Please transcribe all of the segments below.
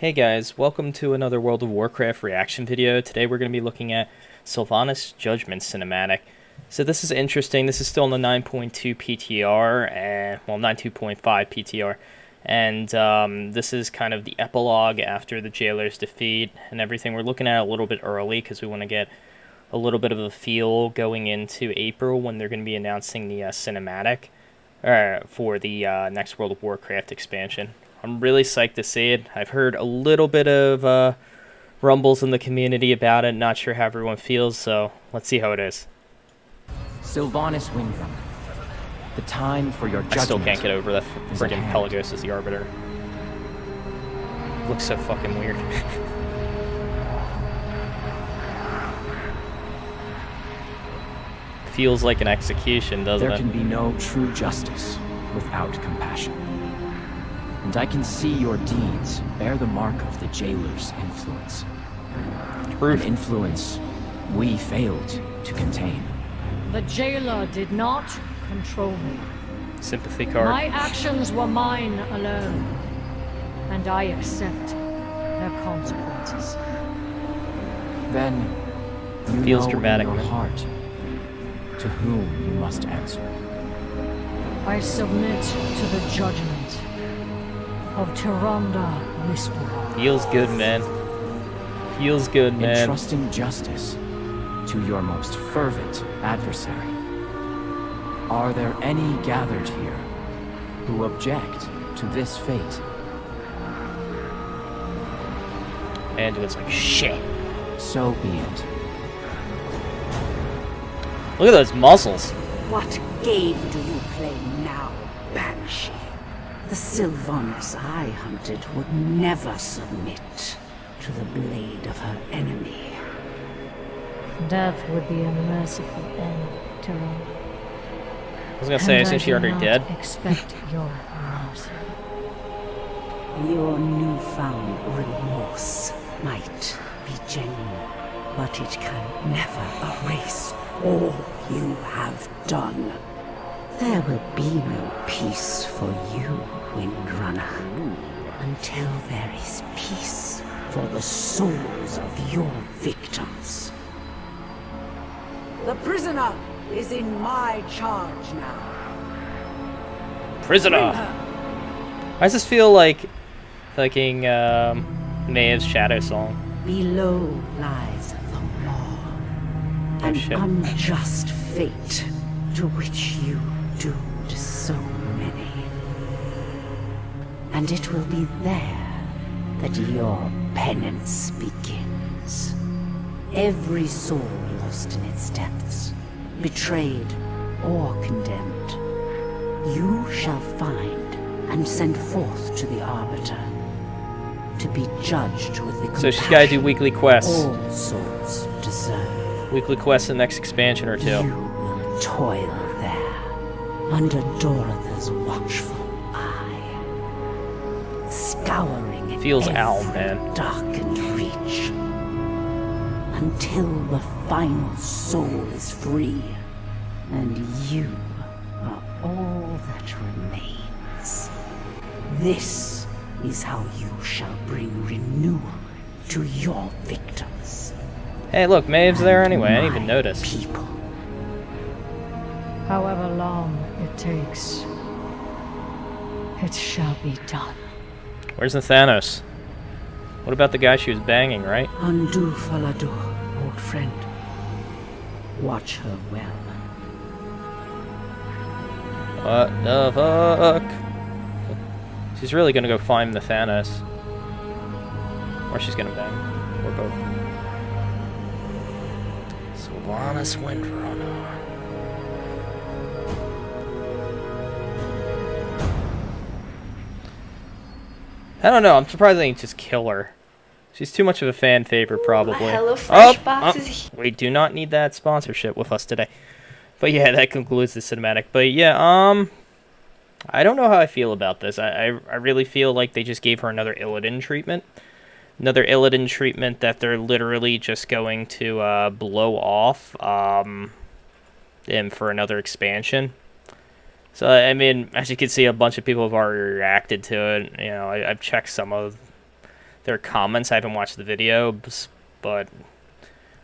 Hey guys, welcome to another World of Warcraft reaction video. Today we're going to be looking at Sylvanas Judgment cinematic. So this is interesting. This is still in the 9.2 PTR, and well, 9.2.5 PTR, and um, this is kind of the epilogue after the Jailer's defeat and everything. We're looking at it a little bit early because we want to get a little bit of a feel going into April when they're going to be announcing the uh, cinematic uh, for the uh, next World of Warcraft expansion. I'm really psyched to see it. I've heard a little bit of uh, rumbles in the community about it. Not sure how everyone feels, so let's see how it is. Sylvanas Windrunner. The time for your I still can't get over that is at friggin' hand. Pelagos as the Arbiter. Looks so fucking weird. Feels like an execution, doesn't There it? can be no true justice without compassion. And I can see your deeds bear the mark of the jailer's influence. An influence we failed to contain. The jailer did not control me. Sympathy card. My actions were mine alone, and I accept their consequences. Then you Feels know dramatic, in your heart to whom you must answer. I submit to the judgment of Tyrande Whisperwind. Feels good, man. Feels good, man. Entrusting justice to your most fervent adversary. Are there any gathered here who object to this fate? And it's like, shit. So be it. Look at those muscles. What game do you play now, Banshee? The Sylvanas I hunted would never submit to the blade of her enemy. Death would be a merciful end, Tyrande. I was gonna say, And isn't I she already not dead? expect your mercy. Your newfound remorse might be genuine, but it can never erase all you have done. There will be no peace for you, Windrunner, until there is peace for the souls of your victims. The prisoner is in my charge now. Prisoner. Bring her. Why does this feel like fucking um, Maiev's Shadow song? Below lies the law. An shit. unjust fate to which you doomed so many. And it will be there that your penance begins. Every soul lost in its depths, betrayed or condemned, you shall find and send forth to the Arbiter to be judged with the So she's gotta do weekly quests. all souls deserve. Weekly quests in the next expansion or two. You will toil there, under Doratha's watchful scouring Feels every owl, man. darkened reach, until the final soul is free, and you are all that remains. This is how you shall bring renewal to your victims. Hey, look, Maiev's there anyway. I didn't even My notice. People. However long it takes, it shall be done. Where's Nathanos? What about the guy she was banging, right? Undo Falador, old friend. Watch her well. What the fuck? She's really gonna go find Nathanos. Or she's gonna bang. Or both. Sylvanas Windrunner. I don't know, I'm surprised they didn't just kill her. She's too much of a fan favorite, probably. Box oh, is- we do not need that sponsorship with us today. But yeah, that concludes the cinematic. But yeah, um, I don't know how I feel about this. I, I, I really feel like they just gave her another Illidan treatment. Another Illidan treatment that they're literally just going to uh, blow off um, them for another expansion. So, I mean, as you can see, a bunch of people have already reacted to it. You know, I, I've checked some of their comments. I haven't watched the video, but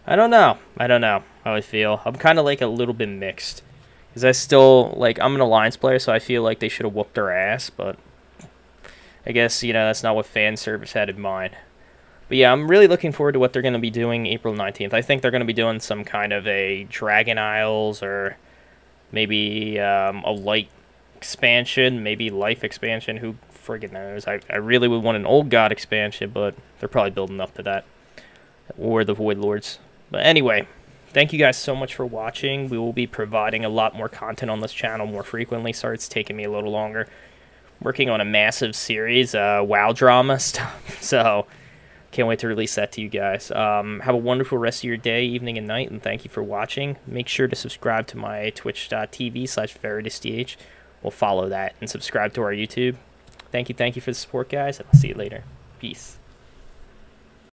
I don't know. I don't know how I feel. I'm kind of like a little bit mixed. Because I still, like, I'm an Alliance player, so I feel like they should have whooped their ass, but I guess, you know, that's not what fan service had in mind. But yeah, I'm really looking forward to what they're going to be doing April 19th. I think they're going to be doing some kind of a Dragon Isles or maybe um, a light expansion, maybe life expansion. Who friggin' knows? I, I really would want an old god expansion, but they're probably building up to that. Or the Void Lords. But anyway, thank you guys so much for watching. We will be providing a lot more content on this channel more frequently. Sorry it's taking me a little longer. Working on a massive series, uh, WoW drama stuff. So, can't wait to release that to you guys. Um, have a wonderful rest of your day, evening, and night, and thank you for watching. Make sure to subscribe to my twitch.tv slash Veritasdh. We'll follow that and subscribe to our YouTube. Thank you, thank you for the support, guys, and I'll see you later. Peace.